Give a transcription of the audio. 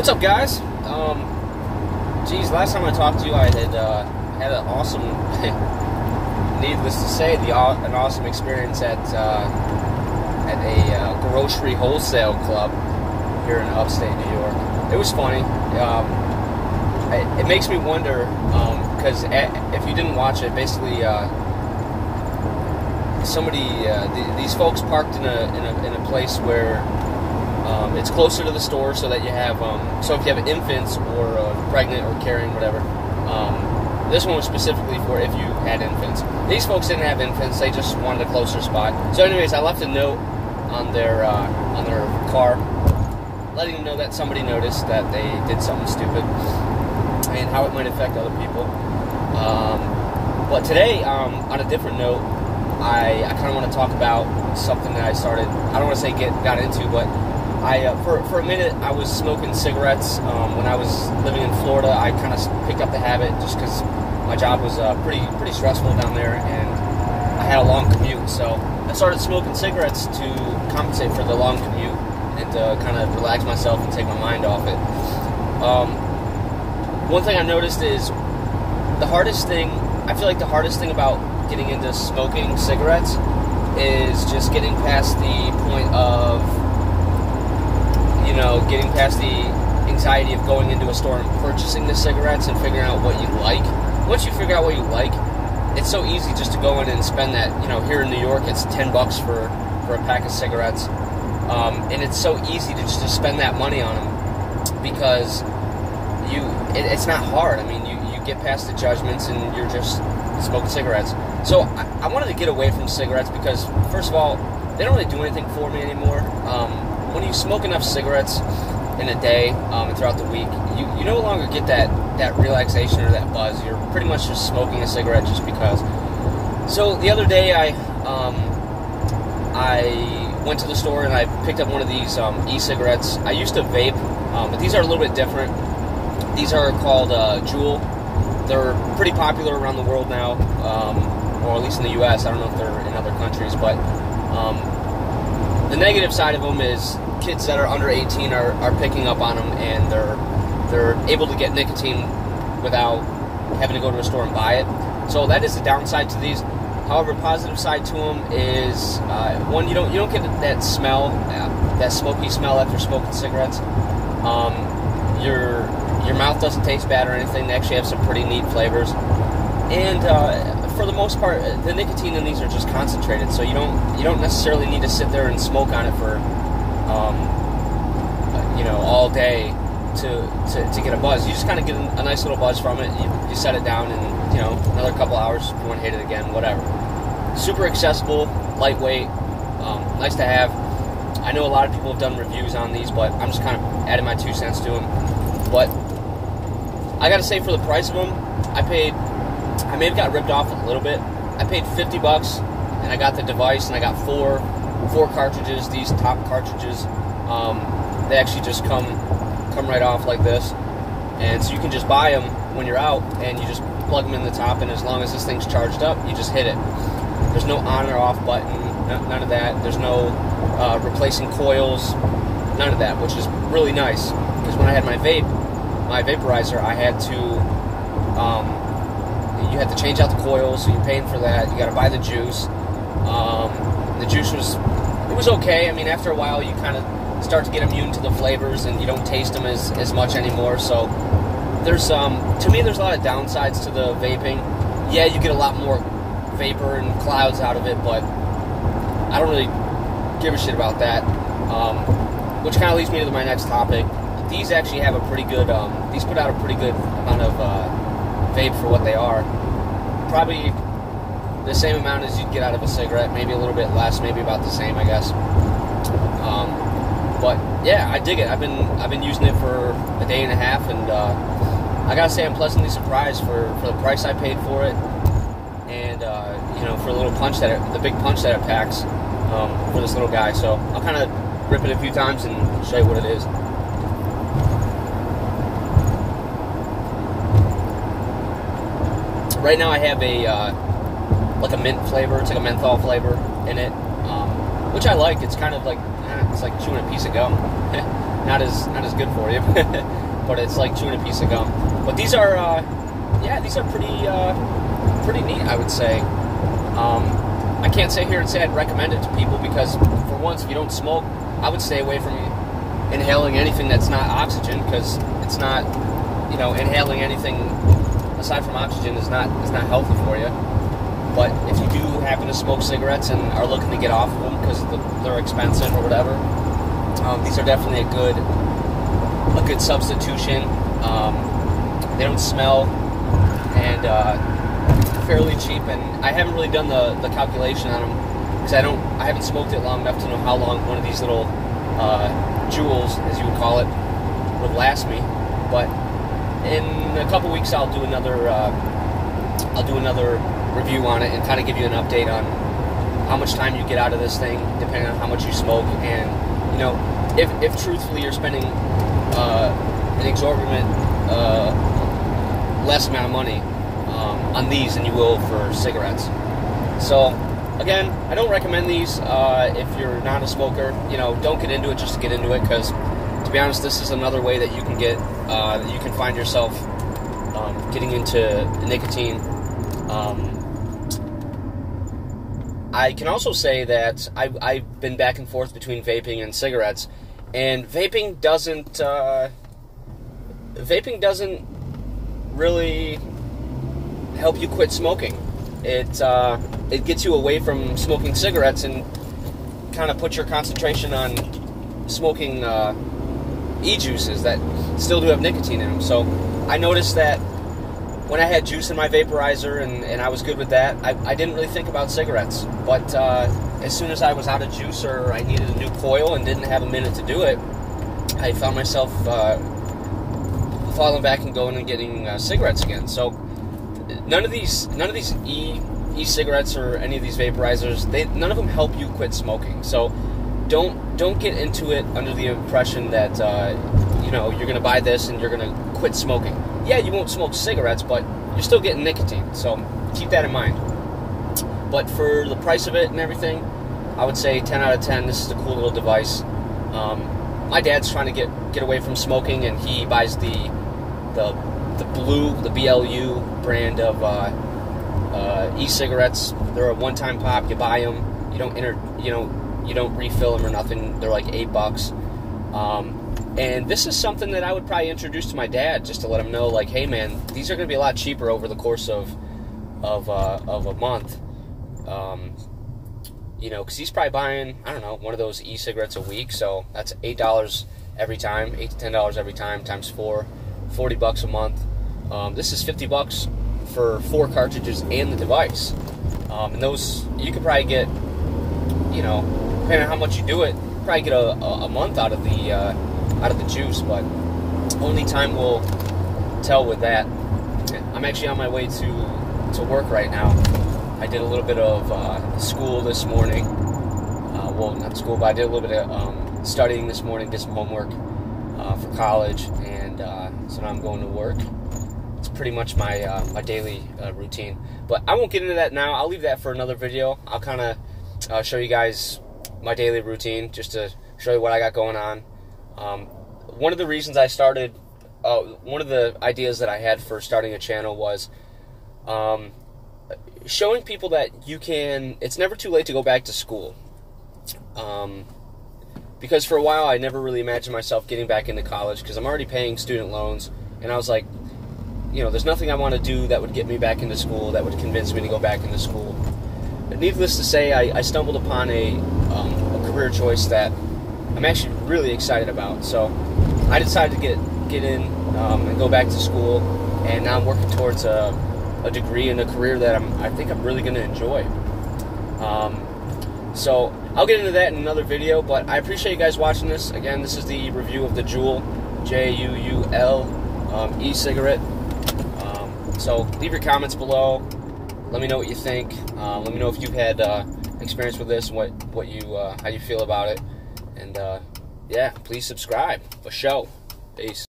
What's up, guys? Um, geez, last time I talked to you, I had uh, had an awesome, needless to say, the an awesome experience at uh, at a uh, grocery wholesale club here in upstate New York. It was funny. Um, it, it, makes me wonder because um, if you didn't watch it, basically uh, somebody uh, th- these folks parked in a, in a in a place where um, it's closer to the store so that you have, um, so if you have infants or uh, pregnant or carrying, whatever. Um, this one was specifically for if you had infants. These folks didn't have infants; they just wanted a closer spot. So, anyways, I left a note on their uh, on their car, letting them know that somebody noticed that they did something stupid and how it might affect other people. Um, but today, um, on a different note, I, I kind of want to talk about something that I started. I don't want to say get got into, but I uh, for for a minute I was smoking cigarettes um, when I was living in Florida. I kind of picked up the habit just because my job was uh, pretty pretty stressful down there, and I had a long commute. So I started smoking cigarettes to compensate for the long commute and to kind of relax myself and take my mind off it. Um, one thing I noticed is the hardest thing. I feel like the hardest thing about getting into smoking cigarettes is just getting past the point of you know, getting past the anxiety of going into a store and purchasing the cigarettes and figuring out what you like. Once you figure out what you like, it's so easy just to go in and spend that. You know, here in New York, it's ten bucks for for a pack of cigarettes, um, and it's so easy to just spend that money on them because you. It, it's not hard. I mean, you you get past the judgments and you're just smoking cigarettes. So I, I wanted to get away from cigarettes because first of all, they don't really do anything for me anymore. Um, when you smoke enough cigarettes in a day um, and throughout the week, you, you no longer get that, that relaxation or that buzz. You're pretty much just smoking a cigarette just because. So the other day, I um, I went to the store and I picked up one of these um, e-cigarettes. I used to vape, um, but these are a little bit different. These are called uh, Juul. They're pretty popular around the world now, um, or at least in the U.S. I don't know if they're in other countries, but um, the negative side of them is kids that are under 18 are, are picking up on them and they're they're able to get nicotine without having to go to a store and buy it. So that is the downside to these. However, positive side to them is uh, one you don't you don't get that smell, uh, that smoky smell after smoking cigarettes. Um, your your mouth doesn't taste bad or anything. They actually have some pretty neat flavors, and uh, for the most part, the nicotine in these are just concentrated, so you don't you don't necessarily need to sit there and smoke on it for, um, you know, all day to, to, to get a buzz. You just kind of get a nice little buzz from it. You, you set it down, and you know, another couple hours, you want to hit it again, whatever. Super accessible, lightweight, um, nice to have. I know a lot of people have done reviews on these, but I'm just kind of adding my two cents to them. But I got to say, for the price of them, I paid I may have got ripped off a little bit. I paid 50 bucks and I got the device and I got four four cartridges. These top cartridges, um, they actually just come come right off like this, and so you can just buy them when you're out and you just plug them in the top. And as long as this thing's charged up, you just hit it. There's no on or off button, none of that. There's no uh, replacing coils, none of that, which is really nice because when I had my vape, my vaporizer, I had to um, you have to change out the coils, so you're paying for that. You got to buy the juice. Um, the juice was it was okay. I mean, after a while, you kind of start to get immune to the flavors, and you don't taste them as, as much anymore. So there's um to me, there's a lot of downsides to the vaping. Yeah, you get a lot more vapor and clouds out of it, but I don't really give a shit about that. Um, which kind of leads me to my next topic. These actually have a pretty good. Um, these put out a pretty good amount of uh, vape for what they are probably the same amount as you'd get out of a cigarette, maybe a little bit less, maybe about the same, I guess. Um, but yeah, I dig it. I've been I've been using it for a day and a half, and uh, I gotta say I'm pleasantly surprised for, for the price I paid for it, and uh, you know for the little punch that it, the big punch that it packs um, for this little guy. So I'll kind of rip it a few times and show you what it is. Right now I have a uh, like a mint flavor. It's like a menthol flavor in it, um, which I like. It's kind of like eh, It's like chewing a piece of gum. not as not as good for you, but it's like chewing a piece of gum. But these are, uh, yeah, these are pretty uh, pretty neat, I would say. Um, I can't sit here and say I'd recommend it to people because, for once, if you don't smoke, I would stay away from inhaling anything that's not oxygen because it's not, you know, inhaling anything aside from oxygen is not is not healthy for you. But if you do happen to smoke cigarettes and are looking to get off of them because they're expensive or whatever, um, these are definitely a good a good substitution. Um, they don't smell and uh, fairly cheap. And I haven't really done the, the calculation on them because I don't I haven't smoked it long enough to know how long one of these little uh, Juuls, as you would call it, would last me. But in a couple weeks, I'll do another. Uh, I'll do another review on it and kind of give you an update on how much time you get out of this thing, depending on how much you smoke, and you know, if, if truthfully you're spending uh, an exorbitant uh, less amount of money um, on these than you will for cigarettes. So again, I don't recommend these uh, if you're not a smoker. You know, don't get into it just to get into it because, to be honest, this is another way that you can get uh, you can find yourself um, getting into nicotine. Um, I can also say that I, I've been back and forth between vaping and cigarettes, and vaping doesn't uh, vaping doesn't really help you quit smoking. It uh, it gets you away from smoking cigarettes and kind of puts your concentration on smoking uh, e-juices that still do have nicotine in them. So I noticed that when I had juice in my vaporizer and, and I was good with that, I, I didn't really think about cigarettes. But uh, as soon as I was out of juice or I needed a new coil and didn't have a minute to do it, I found myself uh, falling back and going and getting uh, cigarettes again. So none of these none of these e e-cigarettes or any of these vaporizers, they none of them help you quit smoking. So don't don't get into it under the impression that uh, you know you're going to buy this and you're going to quit smoking. Yeah, you won't smoke cigarettes, but you're still getting nicotine. So keep that in mind. But for the price of it and everything, I would say 10 out of 10. This is a cool little device. Um, my dad's trying to get get away from smoking, and he buys the the the blue, the BLU brand of uh, uh, e-cigarettes. They're a one-time pop. You buy them. You don't enter. You know, you don't refill them or nothing. They're like eight bucks. Um, and this is something that I would probably introduce to my dad just to let him know, like, hey man, these are going to be a lot cheaper over the course of of uh, of a month. Um, you know, because he's probably buying, I don't know, one of those e-cigarettes a week. So that's eight dollars every time, eight to ten dollars every time times four, 40 bucks a month. Um, this is 50 bucks for four cartridges and the device. Um, and those you could probably get, you know, depending on how much you do it, probably get a, a month out of the uh, out of the juice. But only time will tell with that. I'm actually on my way to to work right now. I did a little bit of uh, school this morning. Uh, well, not school, but I did a little bit of um, studying this morning, did some homework uh, for college, and uh, so now I'm going to work it's pretty much my uh, my daily uh, routine. But I won't get into that now. I'll leave that for another video. I'll kind of uh, show you guys my daily routine just to show you what I got going on. Um, one of the reasons I started, uh, one of the ideas that I had for starting a channel was um, showing people that you can. It's never too late to go back to school. Um, because for a while I never really imagined myself getting back into college because I'm already paying student loans, and I was like, you know, there's nothing I want to do that would get me back into school, that would convince me to go back into school. But needless to say, I, I stumbled upon a, a career choice that I'm actually really excited about. So I decided to get get in um, and go back to school, and now I'm working towards a, a degree and a career that I'm, I think I'm really going to enjoy. Um, so I'll get into that in another video, but I appreciate you guys watching this. Again, this is the review of the Juul, J U U L um, e-cigarette. So leave your comments below. Let me know what you think. Uh, let me know if you've had uh, experience with this what what you uh, how you feel about it. And uh, yeah, please subscribe for show. Peace.